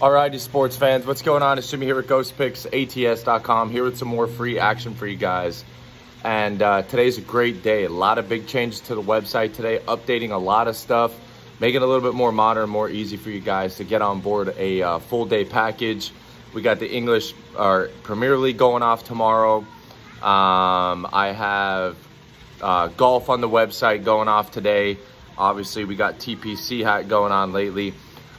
Alrighty, sports fans, what's going on? It's Jimmy here with GhostPicksATS.com, here with some more free action for you guys. And uh, today's a great day. A lot of big changes to the website today, updating a lot of stuff, making it a little bit more modern, more easy for you guys to get on board a uh, full day package. We got the English or Premier League going off tomorrow. Um, I have uh, golf on the website going off today. Obviously, we got TPC hat going on lately.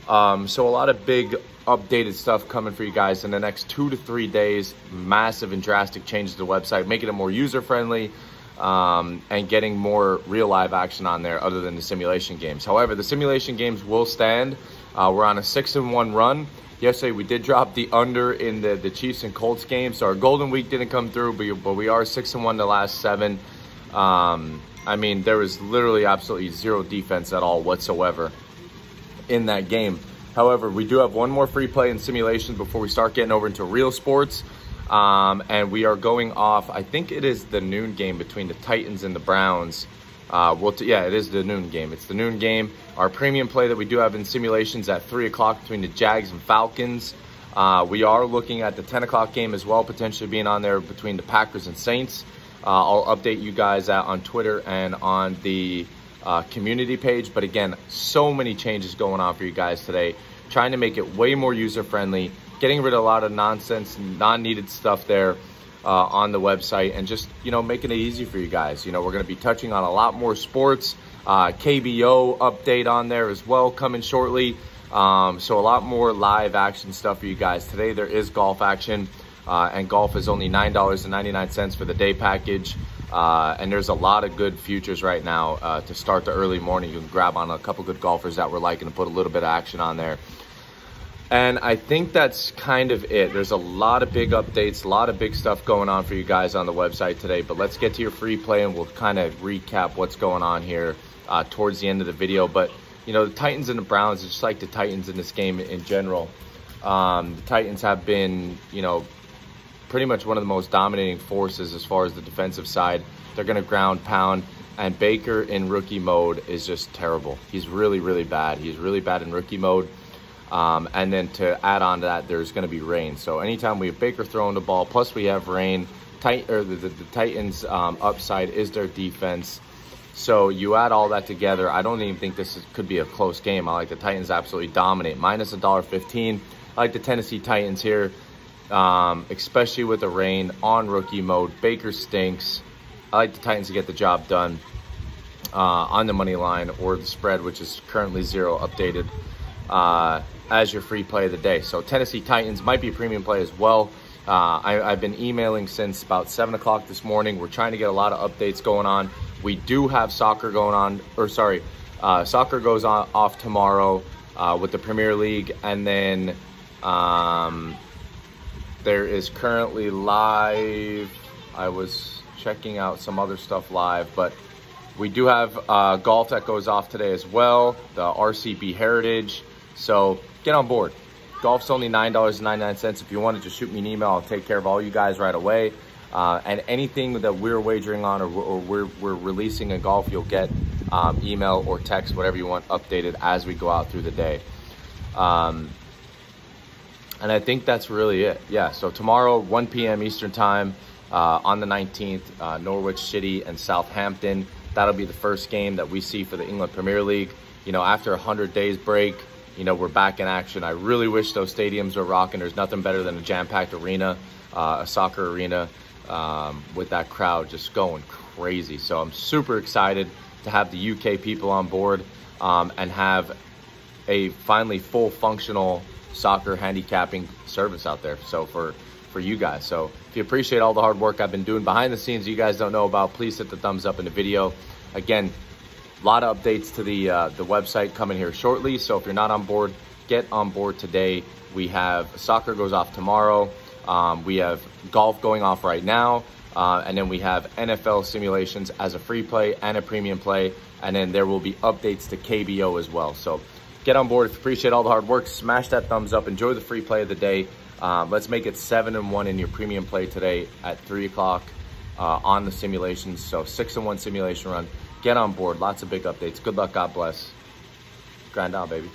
Um, so a lot of big updated stuff coming for you guys in the next two to three days. Massive and drastic changes to the website, making it more user-friendly um, and getting more real live action on there other than the simulation games. However, the simulation games will stand. Uh, we're on a six and one run. Yesterday, we did drop the under in the, the Chiefs and Colts game, so our golden week didn't come through, but, but we are six and one the last seven. Um, I mean, there was literally absolutely zero defense at all whatsoever in that game. However, we do have one more free play in simulations before we start getting over into real sports. Um, and we are going off, I think it is the noon game between the Titans and the Browns. Uh, well, yeah, it is the noon game. It's the noon game. Our premium play that we do have in simulations at 3 o'clock between the Jags and Falcons. Uh, we are looking at the 10 o'clock game as well, potentially being on there between the Packers and Saints. Uh, I'll update you guys on Twitter and on the uh, community page. But again, so many changes going on for you guys today. Trying to make it way more user friendly, getting rid of a lot of nonsense, non-needed stuff there uh, on the website, and just you know making it easy for you guys. You know we're going to be touching on a lot more sports. Uh, KBO update on there as well coming shortly. Um, so a lot more live action stuff for you guys. Today there is golf action, uh, and golf is only $9.99 for the day package. Uh, and there's a lot of good futures right now uh, to start the early morning. You can grab on a couple good golfers that we're liking and put a little bit of action on there. And I think that's kind of it. There's a lot of big updates, a lot of big stuff going on for you guys on the website today. But let's get to your free play and we'll kind of recap what's going on here uh, towards the end of the video. But, you know, the Titans and the Browns, just like the Titans in this game in general, um, the Titans have been, you know, pretty much one of the most dominating forces as far as the defensive side. They're going to ground pound. And Baker in rookie mode is just terrible. He's really, really bad. He's really bad in rookie mode. Um, and then to add on to that, there's going to be rain. So anytime we have Baker throwing the ball, plus we have rain, tight or the, the, the Titans' um, upside is their defense. So you add all that together, I don't even think this is, could be a close game. I like the Titans absolutely dominate. Minus a dollar fifteen. I like the Tennessee Titans here um, especially with the rain on rookie mode. Baker stinks. I like the Titans to get the job done uh, on the money line or the spread, which is currently zero updated uh, as your free play of the day. So Tennessee Titans might be a premium play as well. Uh, I, have been emailing since about 7 o'clock this morning. We're trying to get a lot of updates going on. We do have soccer going on, or sorry, uh, soccer goes on off tomorrow uh, with the Premier League. And then um, there is currently live. I was checking out some other stuff live, but we do have uh, golf that goes off today as well, the RCB Heritage. So get on board. Golf's only $9.99. If you want to just shoot me an email, I'll take care of all you guys right away. Uh, and anything that we're wagering on or, or we're, we're, releasing in golf, you'll get um, email or text, whatever you want, updated as we go out through the day. Um, and I think that's really it. Yeah, so tomorrow, 1 p.m. Eastern Time uh, on the 19th, uh, Norwich City and Southampton. That'll be the first game that we see for the England Premier League. You know, after a 100 days break, you know, we're back in action. I really wish those stadiums were rocking. There's nothing better than a jam-packed arena, uh, a soccer arena um, with that crowd just going crazy. So I'm super excited to have the UK people on board um, and have a finally full functional soccer handicapping service out there. So for for you guys. So if you appreciate all the hard work I've been doing behind the scenes you guys don't know about, please hit the thumbs up in the video. Again, a lot of updates to the uh, the website coming here shortly. So if you're not on board, get on board today. We have soccer goes off tomorrow. Um, we have golf going off right now. Uh, and then we have NFL simulations as a free play and a premium play. And then there will be updates to KBO as well. So get on board. Appreciate all the hard work. Smash that thumbs up. Enjoy the free play of the day. Um, let's make it seven and one in your premium play today at three o'clock uh, on the simulations. So six and one simulation run. Get on board. Lots of big updates. Good luck. God bless. Grind on, baby.